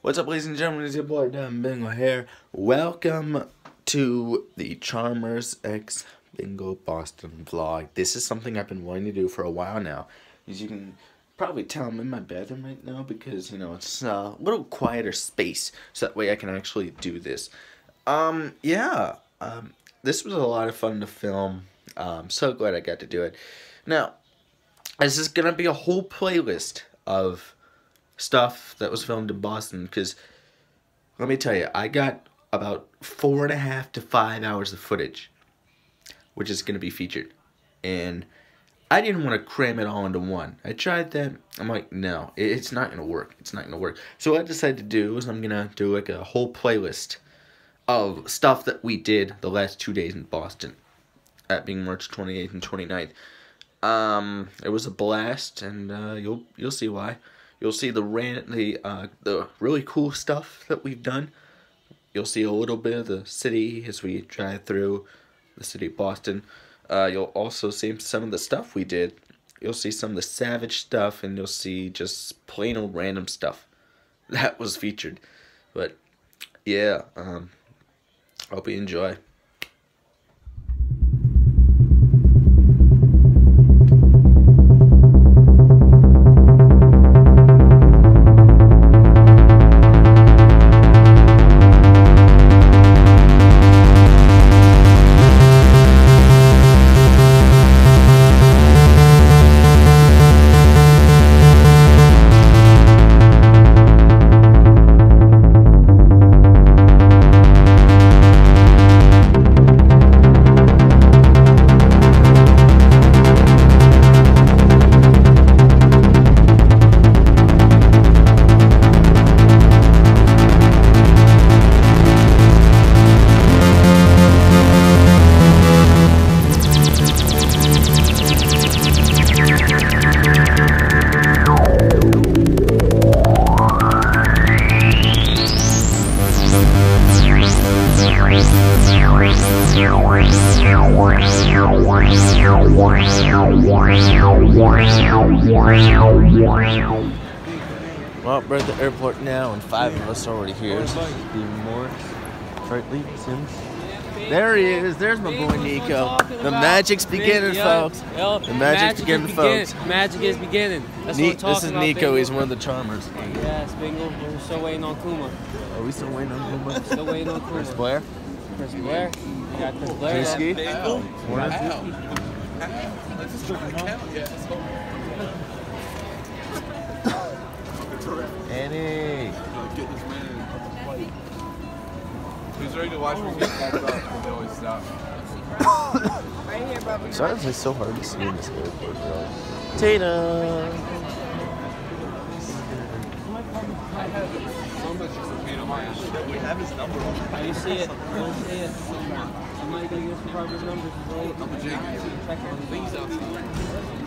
What's up, ladies and gentlemen? It's your boy Dan Bingel here. Welcome to the Charmers X Bingel Boston vlog. This is something I've been wanting to do for a while now. As you can probably tell, I'm in my bedroom right now because, you know, it's a little quieter space. So that way I can actually do this. Um, yeah. Um, this was a lot of fun to film. I'm so glad I got to do it. Now, this is going to be a whole playlist of stuff that was filmed in Boston because let me tell you, I got about four and a half to five hours of footage, which is going to be featured. And I didn't want to cram it all into one. I tried that. I'm like, no, it's not going to work. It's not going to work. So what I decided to do is I'm going to do like a whole playlist of stuff that we did the last two days in Boston. That being March 28th and 29th. Um, it was a blast, and uh, you'll you'll see why. You'll see the rant, the uh, the really cool stuff that we've done. You'll see a little bit of the city as we drive through the city of Boston. Uh, you'll also see some of the stuff we did. You'll see some of the savage stuff, and you'll see just plain old random stuff that was featured. But yeah, um, hope you enjoy. The airport now, and five of us are already here. Stephen Morris, Franklin Sims. There he is. There's my boy Nico. The magic's beginning, folks. The magic's beginning, folks. Magic is beginning. That's Ne- what I'm talking this is Nico. Bingo. He's one of the charmers. Yes, Bingo. We're still waiting on Kuma. Are we still waiting on Kuma? Still waiting on Chris Kuma. Blair? Chris Blair. We got Chris Blair. Drewski? Annie. Who's ready to watch me get back up when they always stop? Sometimes it's so hard to see in this airport, bro. Tina. Oh, you see it. You don't see it. Somebody gotta get some Carver's numbers. He's late. Check on things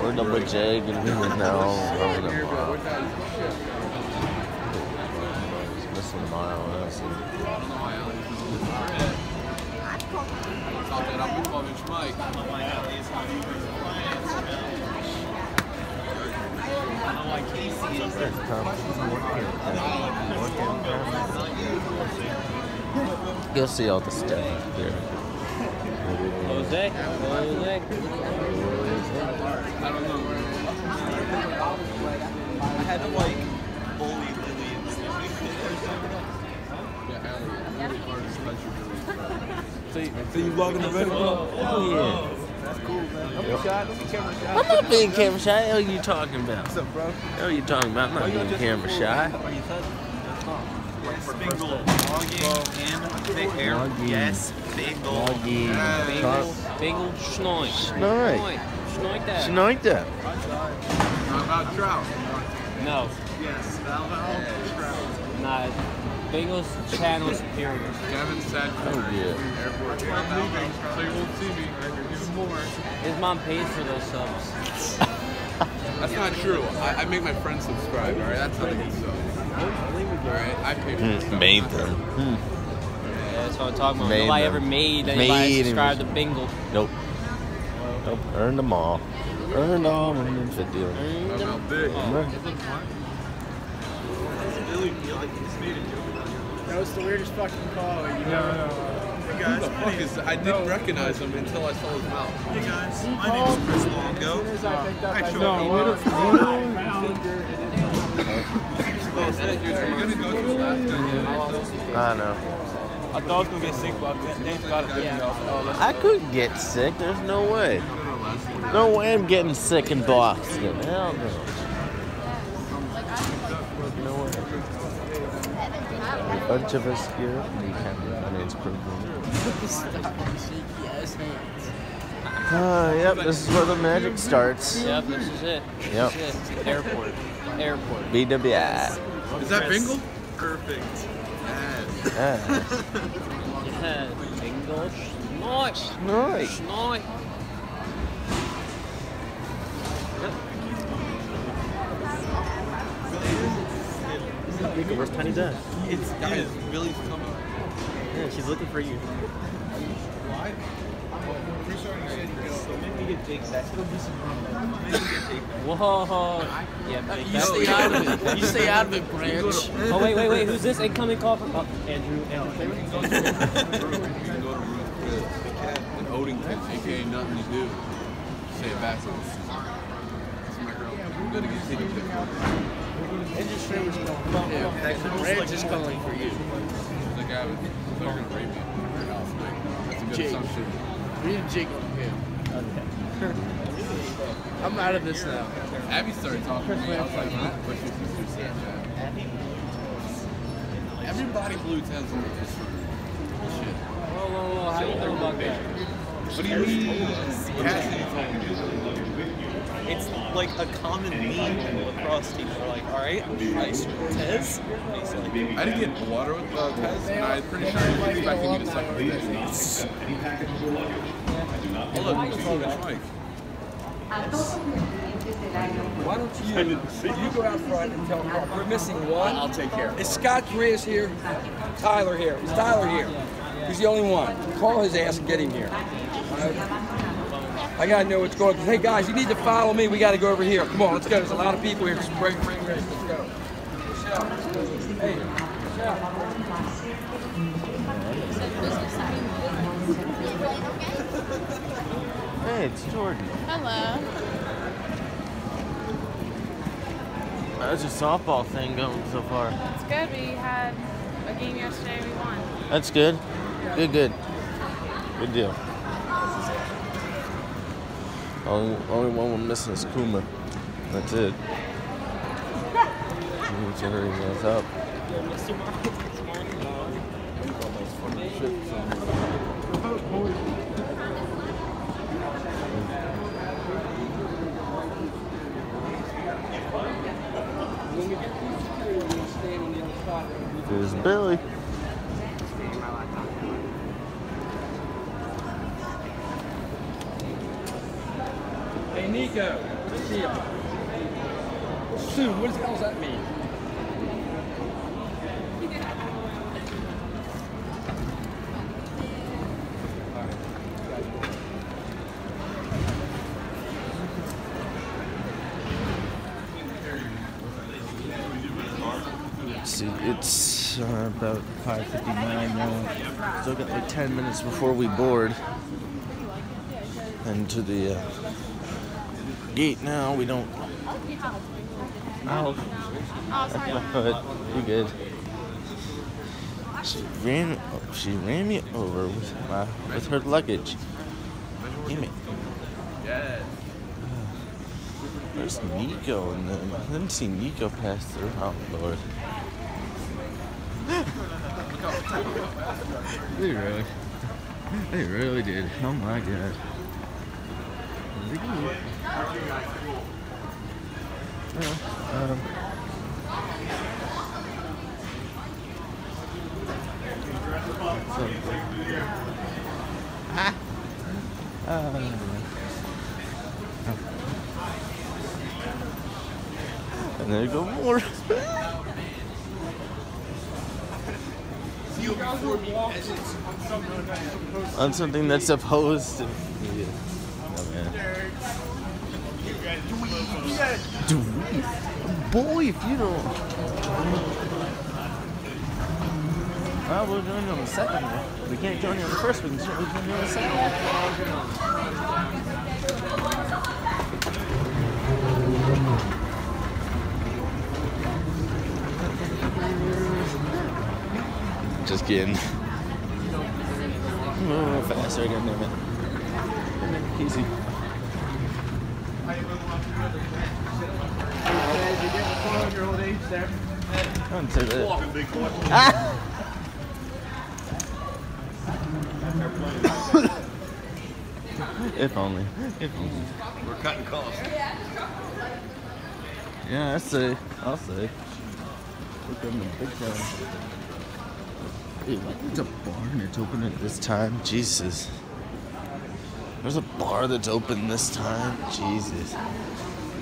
We're number J gonna be here now. Rolling up. He's missing a mile. Honestly. Top that up with 12 inch mic. You'll see all the stuff here. Jose. Jose. I don't know. I had to like bully Lily and Yeah, Allie, really hard to touch your So you, so you vlogging the red video? Oh yeah. That's cool, man. Don't be shy. Don't be camera shy. I'm not being camera shy. What are you talking about? What's up, bro? What are you talking about? I'm not being camera shy. Bingel vlogging in the air. Vlogging. Yes, Bingel. Vlogging. Char- Bingo. Schnoy. Schnoy. Schnoy that. She like that. How about trout? No. Yes, Val Val. Not. Bengals channel superior. Gavin said, Oh, yeah. airport. I'm leaving, so you won't see me. Even more. His mom pays for those subs. That's not true. I, I make my friends subscribe, alright? That's how they get subs. Alright? I pay for hmm, this. Made them. Yeah, that's what I'm talking about. Made Nobody them. ever made anybody Made subscribe to him. Bingel. Nope. Nope. Earned them all. Earned all 150 of them. I'm. That was the weirdest fucking call. You know? Who the fuck is? I didn't recognize him until I saw his mouth. Hey guys, my name is Chris Longo. As I picked up, I I showed know. You're gonna go to Alaska. I know. I thought I was gonna get sick, but thanks God it didn't. Yeah. I could get sick. There's no way. No way I'm getting sick in Boston. Hell no. No way. A bunch of us here. The Camden Finance Program. Uh, yep, this is where the magic starts. Yep, this is it. This Yep. is it. Airport. Airport. BWI. Is that Bingel? Perfect. Yeah. Where's Tiny Dad? It's guys, Billy's coming. Yeah, she's looking for you. Whoa. Yeah, big You fat- stay out of it. You stay out of it, Branch. Oh wait, wait, wait. Who's this incoming call from? Oh, Andrew. Allen. You can go to Ruth Chris in Odington, aka Nothing to Do. Say it backwards. That's my girl. I'm gonna get taken picture. Industry was calling. Yeah, Branch is calling for you. The guy was, they're gonna rape in your house, That's a good Jake. assumption. We need Jake on him. I'm out of this now. Abby started talking to me. I was like, what? But she's just through Snapchat. Everybody blew tens on this shit. Whoa, whoa, whoa. How do you know about that? What do you mean? Cassidy told me. It's like a common meme across teams. They're like, all right, ice Tez. And he's like, I didn't get water with uh, Tez, and I'm pretty sure he was expecting me to suck his dick. Oh, look, she's on the mic. Why don't you, you go out front and tell Mark, we're missing one. I'll take care. Is Scott Reyes here? Tyler here. Is Tyler here? He's the only one. Call his ass and get him here. All right? I gotta know what's going on. Hey guys, you need to follow me. We gotta go over here. Come on, let's go. There's a lot of people here. Just break, break, break. Let's go. Michelle. Hey, Michelle. Hey, it's Jordan. Hello. Uh, how's your softball thing going so far? It's good. We had a game yesterday. We won. That's good. Good, good. Good deal. Only, only one we're missing is Kuma. That's it. He's generating us up. There's Billy. Nico. Soon. What the hell does that mean? See, it's uh, about 5.59 now. Still got like 10 minutes before we board. And to the uh, gate now, we don't... Ow. Oh, sorry. but you good. She ran, she ran me over with my, with her luggage. Damn it. Where's Nico and them? I didn't see Nico pass through. Oh lord. they really, they really did. Oh my god. Uh. And there you go more. On something that's supposed to. Boy, if you don't. Well, we'll join you on the second one. We can't join you on the first one. We can join you on the second one. Just kidding. Move faster again, damn it. Easy. Don't say that. if only. If only. We're cutting costs. Yeah, I say. I'll say. Look at the big time. Hey, it's a bar and it's open at this time. Jesus. There's a bar that's open this time. Jesus.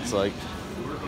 It's like.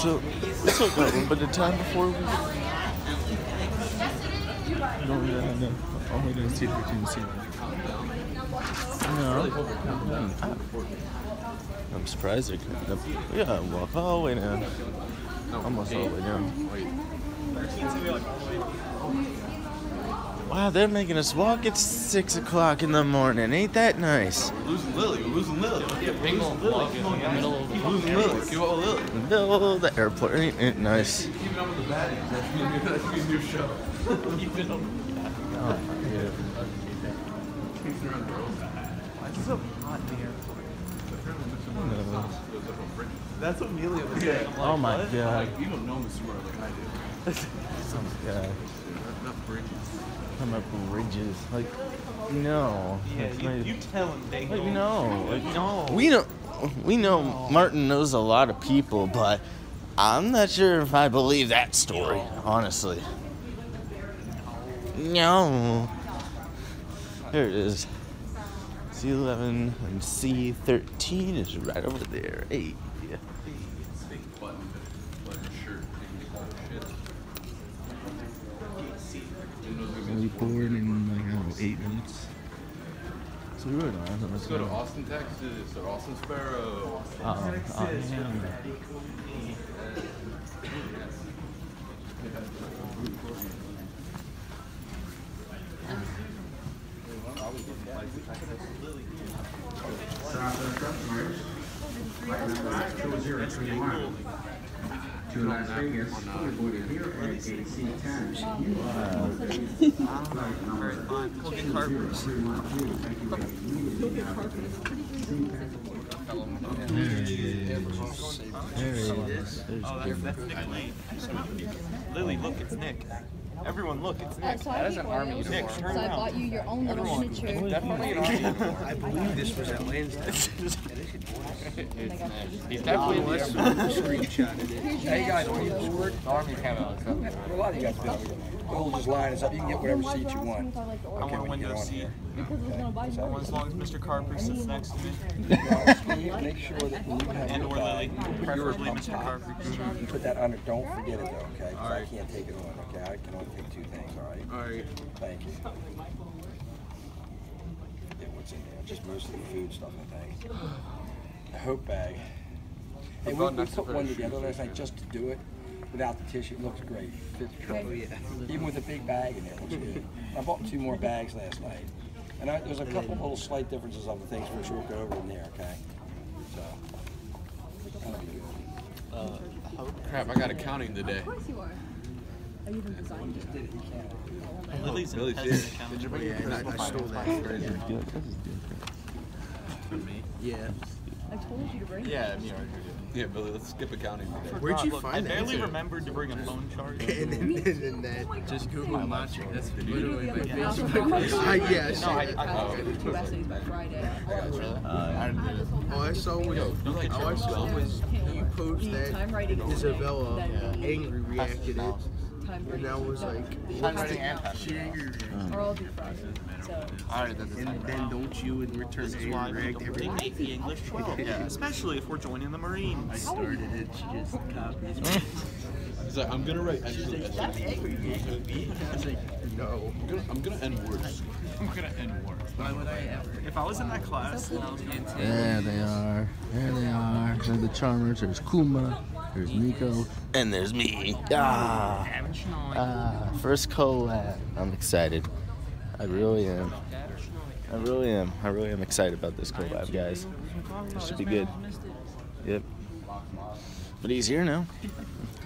So, it's so good, but the time before we. No, no, oh, no. Only gonna see if we can see. No. I'm surprised they're coming up. We walk all the way down. Almost all the way down. Wow, they're making us walk at 6 o'clock in the morning. Ain't that nice? Losing Lily. We're losing Lily. Losing Lily. Losing Lily. Give up Lily. No, the airport ain't it nice? Keeping up with the baddies. That's gonna be, that's gonna be a new show. Keeping up with the baddies. Chasing around girls. That's what Amelia was saying. Like, Oh my what? I'm God. Like, you don't know Miss Smart like I do. Oh yeah. Enough bridges. Come up bridges. Like, no. Yeah, not- you, you tell him they Like, know. no. Like, No. We know, we know Martin knows a lot of people, but I'm not sure if I believe that story, honestly. No. There it is. C11 and C13 is right over there. Hey. Button, button shirt. They can make all the shit. We'll be bored in like, I don't know, eight minutes. So we really don't have Let's go to Austin, Texas, or Austin Sparrow. Uh-oh. Oh, man. Southwest customers, flight number two zero three one. To Las Vegas, fully boarded here at gate C ten. Flight number We'll get Carver's. 2032. Thank you for leaving. There he is. There he is. Oh, that's, that's Nick Lane. Lily, look, it's Nick. Everyone, look, it's Uh, Nick. so I have Royals, Nick, so turn I around. bought you your own little miniature. Definitely an army. I believe this was at Lansdowne. He's definitely in the screenshotted it. Hey guys, when you board, Army camo. a lot of you guys do. We'll just line us up. You can get whatever seat you want. I want a when you window seat. here. Because I was gonna buy I you. want as long as Mr. Carper sits next to me. Make sure that you have And or Lily. put yours Preferably on Mr. Carper. You put that under, don't forget it though, okay? 'Cause I can't take it on, okay? I can only take two things, alright? Alright. Thank you. Yeah, what's in there? Just mostly food stuff, I think. The Hope bag. Hey, we, we put one together last night just to do it without the tissue. It looks great. Fits oh, perfect. Even with a big bag in there, it looks good. I bought two more bags last night. And I, there's a couple little slight differences on the things which we'll go over in there, okay? So, that'll be good. Crap, I got accounting today. Of course you are. Are you the designer? Just did it, oh, you can't. Lily's Lily's has here. an account. Yeah, I, I stole that. good. This is good. Yeah. I told you to bring it. Yeah, me right Yeah, Billy, let's skip accounting today. Where'd you find it? I barely remembered to bring a phone charger. and, then, and then that just Google Maps. That's literally my Yeah. Facebook. Yeah. Uh, yeah, No, shit. I- I- Two essays by Friday. All I saw was, all I saw was you post that Isabella angry reacted it, and I was like, Time what's the- and she angry? Or I'll do Friday. So. Alright, and then don't you in return This is why angry we react don't every take AP English 12, especially if we're joining the Marines. I started it, she just copied it. He's like, I'm gonna write actually essays. I was like, no. I'm gonna, I'm gonna end words. I'm gonna end words. Why would I ever? If I was in that class and I was going to There they are. There they are. There's the Charmers. There's Kuma. There's Nico. And there's me. Ah. Ah. First collab. I'm excited. I really am. I really am. I really am excited about this collab, guys. This should be good. Yep. But he's here now.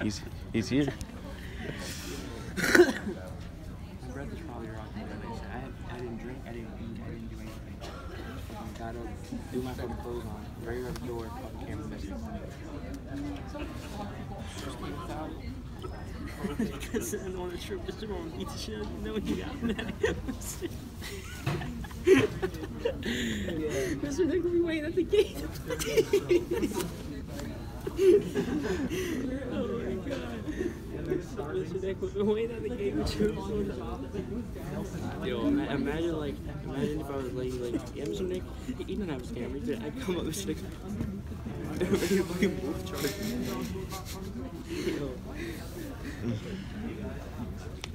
He's he's here. Breath is probably wrong. I, I didn't drink, I didn't eat, I didn't do anything. I got up, threw my fucking clothes on, right out the door, fucking camera Because sitting on the trip, Mr. Ron beat the shit out you got mad. Mr. Nick will be waiting at the gate. oh my god. Mr. Nick will waiting at the gate with. Yo, imagine like, imagine if I was like, like, yeah, Mr. Nick, he doesn't have his camera. I'd come up, Mr. Nick, Yo.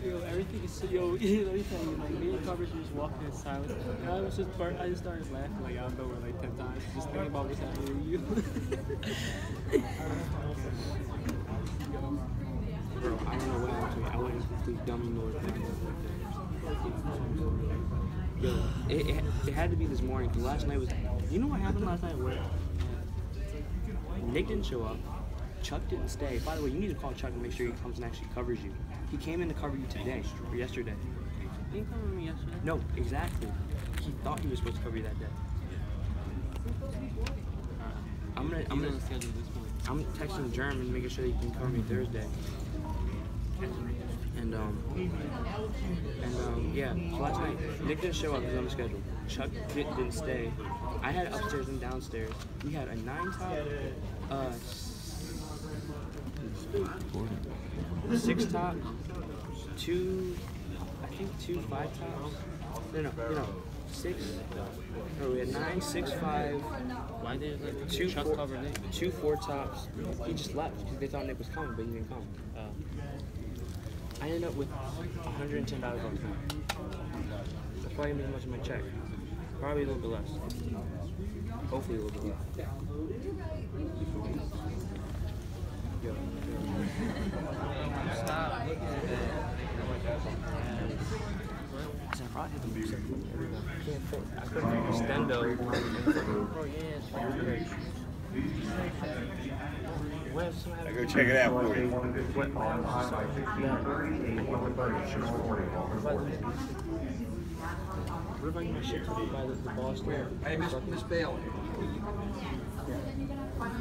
Yo, everything is so, yo, let me tell you, like, me and were just walking in silence. I was just, start, I just started laughing, like, out of nowhere, like, 10 times, just thinking about what's happening to you. Bro, I don't know what happened to me. I went in complete dummy mode. Yo, it, it, it had to be this morning, last night was, you know what happened last night at work? Nick didn't show up. Chuck didn't stay. By the way, you need to call Chuck and make sure he comes and actually covers you. He came in to cover you today or yesterday. He didn't with me yesterday. No, exactly. He thought he was supposed to cover you that day. I'm gonna, I'm gonna, schedule this morning. I'm texting German, making sure he can cover me Thursday. And um, and um, yeah. So last night, Nick didn't show up. He's on the schedule. Chuck did, didn't stay. I had upstairs and downstairs. We had a nine top, uh, six top, two, I think two five tops. No, no, no, no, six. No, we had nine, six, five. Why did like, Two Chuck four, cover Nick? two four tops. He just left because they thought Nick was coming, but he didn't come. I ended up with $110 on account. That's probably as much as my check. Probably a little bit less. Hopefully a little bit less. Yo, Stop looking at that. I brought him something. I can't fit. I couldn't. Bro, oh, yeah, it's fine. I go check it out for you. What if I get my shit by the, the boss there? Hey, Miss, Miss Bailey.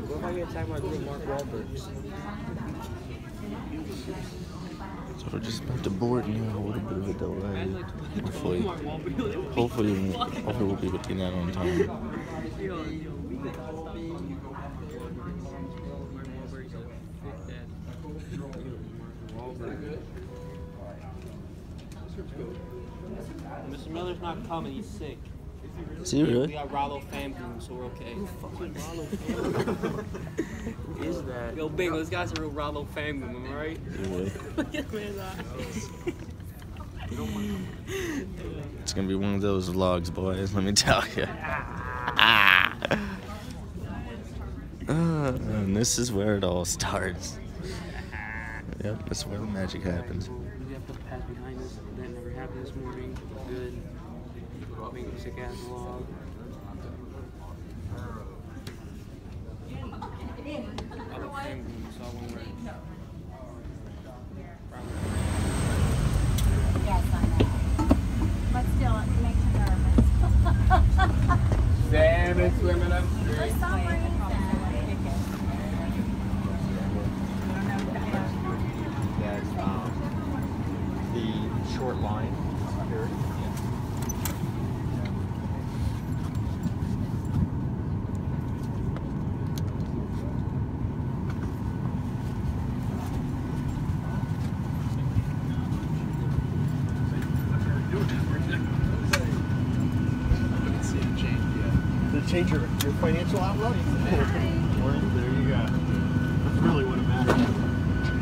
What if I get attacked by a Mark Wahlberg? So we're just about to board now. A little bit of a delay. Hopefully, hopefully, hopefully we'll be able to get out on time. Mr. Miller's not coming, he's sick. Is he really? We got Rollo Famgoon, so we're okay. Who fucking Rollo Who is that? Yo, Bingo, this guy's a real Rollo Famgoon, am I right? Yeah. Look at man's eyes. It's gonna be one of those vlogs, boys. Let me tell you. Ah. Uh, and this is where it all starts. Yep, this is where the magic happens. We have put the past behind us. That never happened this morning. Good. Making a sick ass vlog. Rollo Famgoon, so I won't worry. Yes, I know. But still, it makes you nervous. Salmon swimming upstream. For some reason, change your, your financial outlook? Or- there you go. That's really what it matters.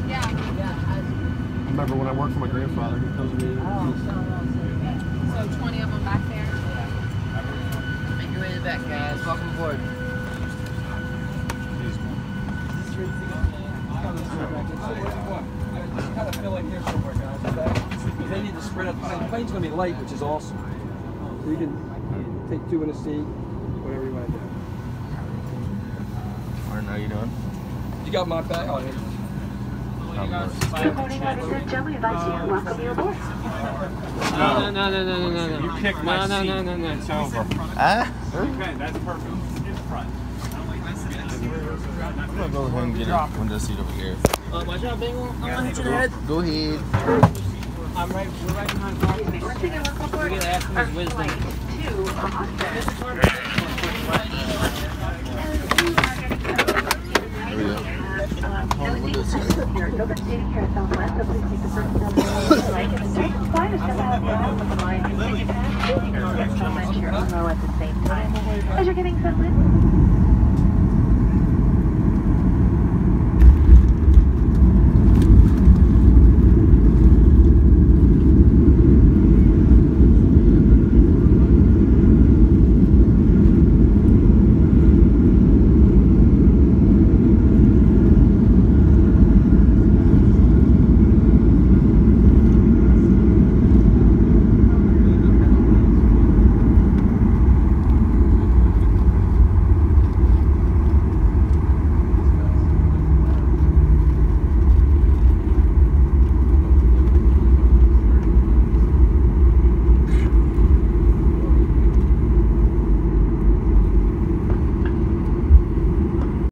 Yeah. I remember when I worked for my grandfather, he tells me. Oh, so 20 of them back there. Make your way to the back, guys. Welcome aboard. I kind of fill in here somewhere, guys. okay? They need to spread out. The plane's going to be light, which is awesome. So you can take two in a seat, whatever you want to do. Martin, how you doing? You got my bag on it. Good morning, ladies and gentlemen. We'd like to welcome you aboard. No, no, no, no, no, no, no. You kicked my no, no, no, no, no. It's over. Ah? Okay, that's perfect. In front. I'm gonna go ahead and get a window seat over here. Uh, watch out, Bingo. I'm gonna hit you in the head. Go ahead. I'm right, we're right behind Carl. Once again, welcome aboard. We're gonna ask him his wisdom. flight As you're getting in,